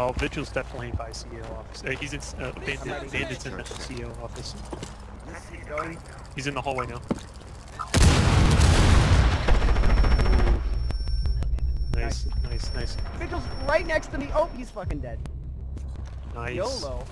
Oh, Vigil's definitely by CEO office. Uh, he's in, uh, Bandit, Bandit's in the CEO office. He's in the hallway now. Nice, nice, nice, Vigil's right next to me. Oh, he's fucking dead. nice. YOLO.